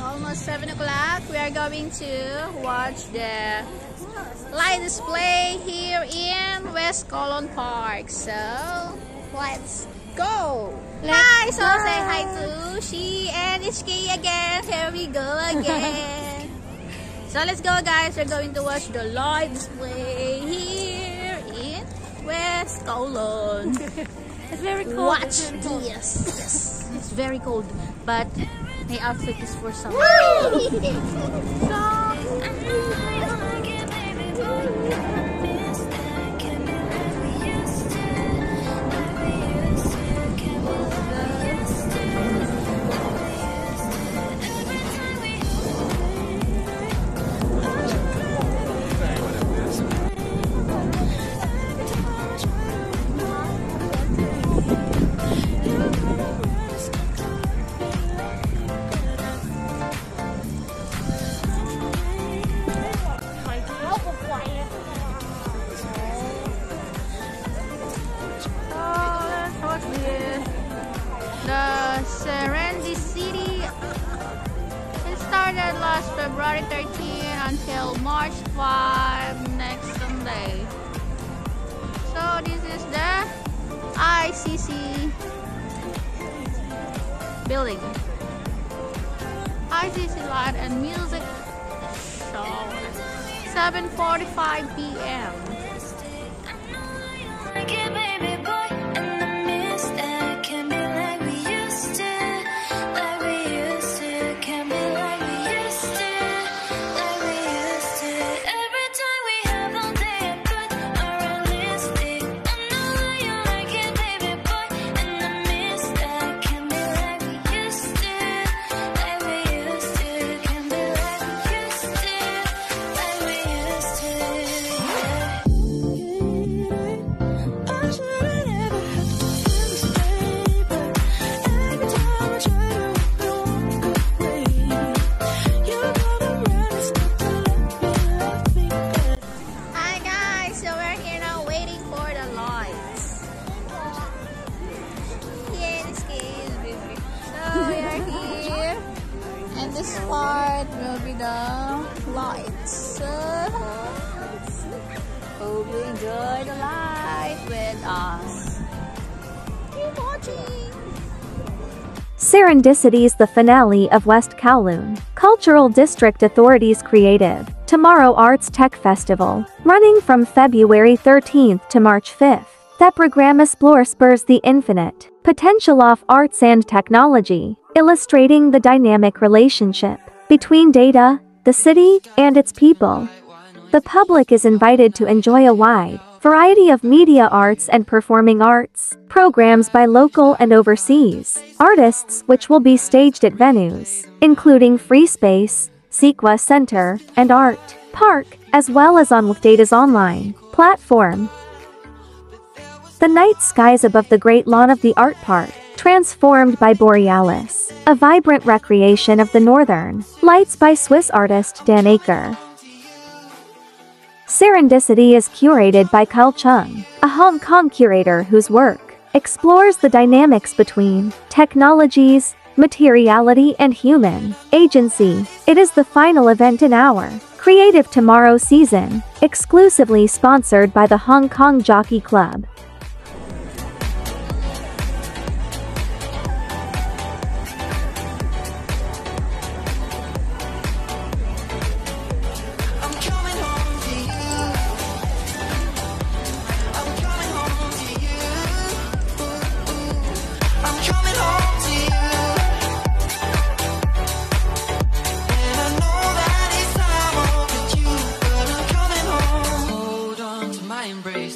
almost 7 o'clock. We are going to watch the light display here in West Kowloon Park. So, let's go! Let's hi! So, go. say hi to she and Ishki again. Here we go again. so, let's go guys. We're going to watch the light display here in West Kowloon. it's very cold. Watch this. Yes. It's very cold. But my outfit is for summer. February 13 until March 5 next Sunday. So this is the ICC building. ICC Light and Music Show. 7.45 p.m. you enjoy the light with us. Keep watching. The finale of West Kowloon. Cultural District Authorities Creative. Tomorrow Arts Tech Festival. Running from February 13th to March 5th. That program explores spurs the infinite potential of arts and technology, illustrating the dynamic relationship between data, the city, and its people. The public is invited to enjoy a wide variety of media arts and performing arts programs by local and overseas artists which will be staged at venues, including Free Space, Xiqu Center, and Art Park, as well as on Data's online platform. The night skies above the great lawn of the art park transformed by Borealis, a vibrant recreation of the northern lights by Swiss artist Dan Acher. Serendicity is curated by Kyle Chung, a Hong Kong curator whose work explores the dynamics between technologies, materiality and human agency. It is the final event in our Creative Tomorrow season, exclusively sponsored by the Hong Kong Jockey Club.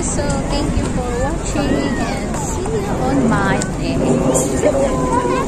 guys. So thank you for watching and see you on my next